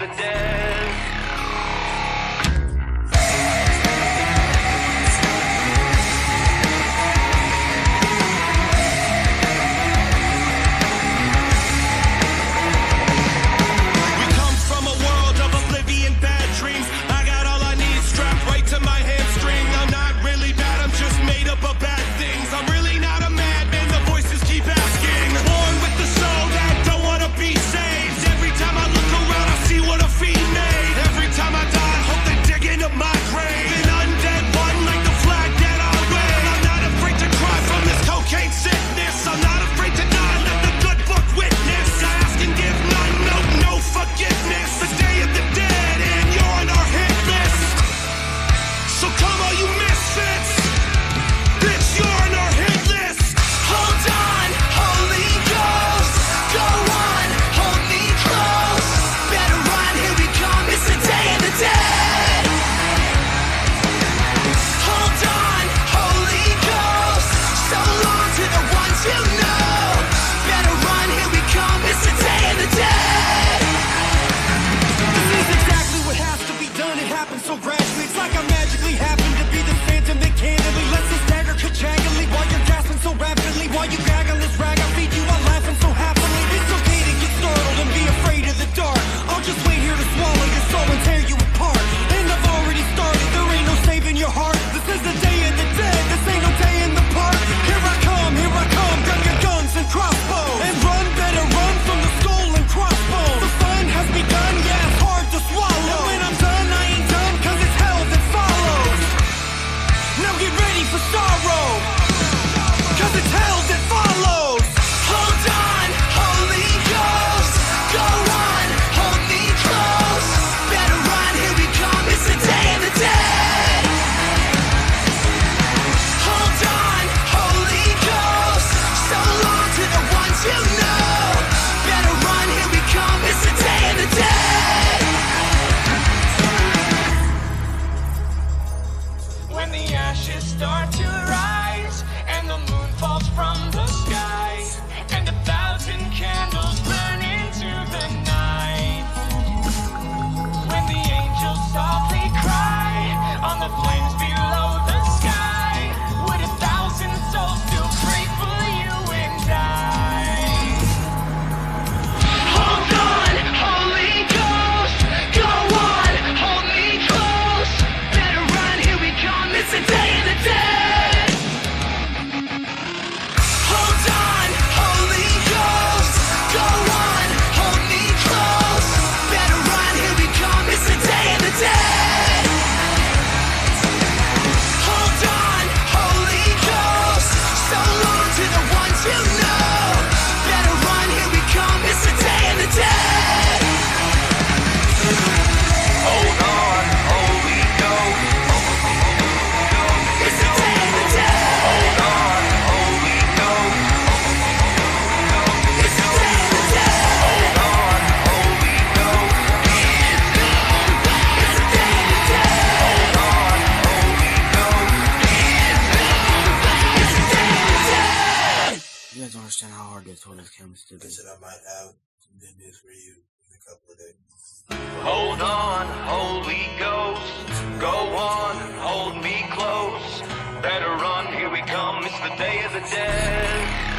the dead. Hold on, Holy Ghost. Go on, hold me close. Better run, here we come. It's the day of the dead.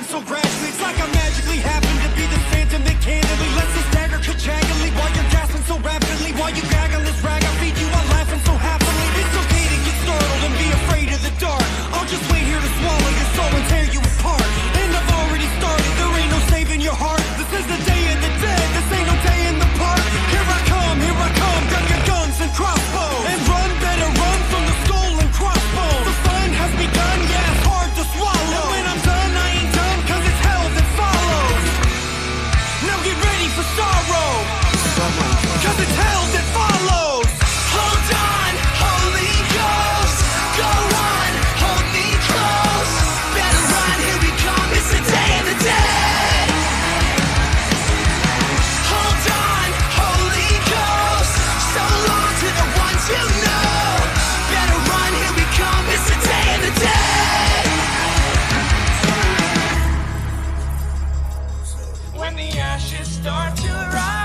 happened so gradually. It's like I magically happened to be the phantom that candidly lets this dagger catch ashes start to rise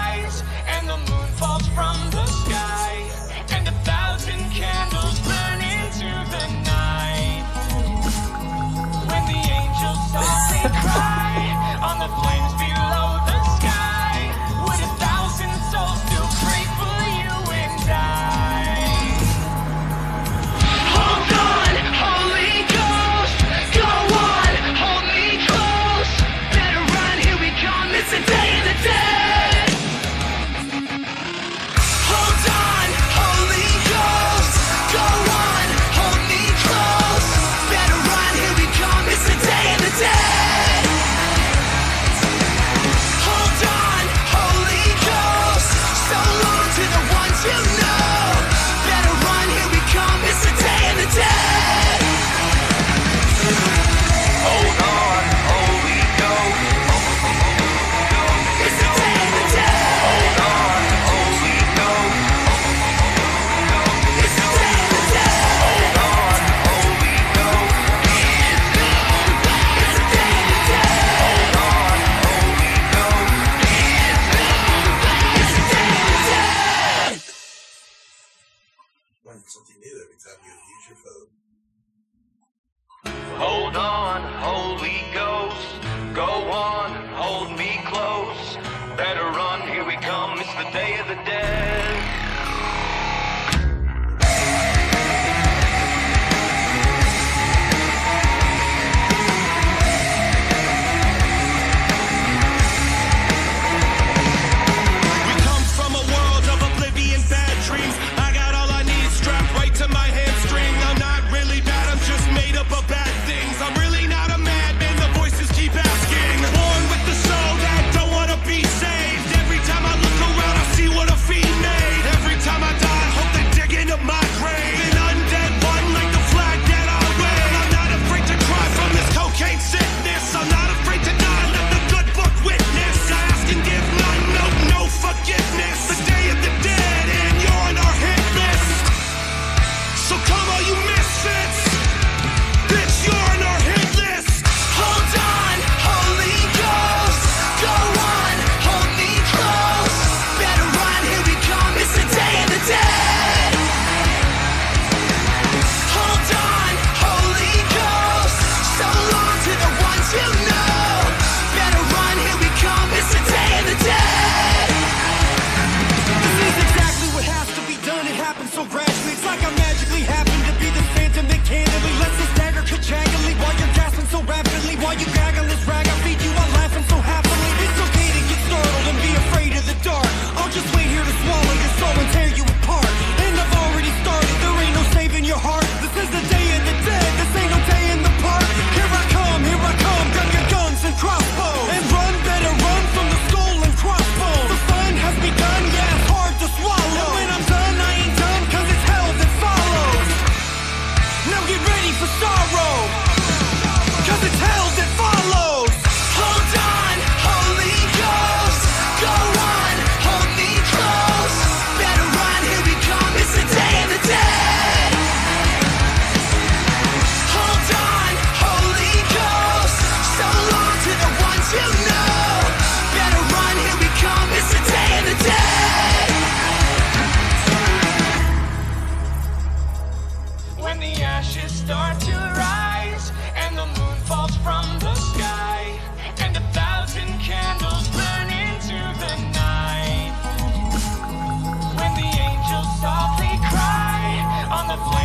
left.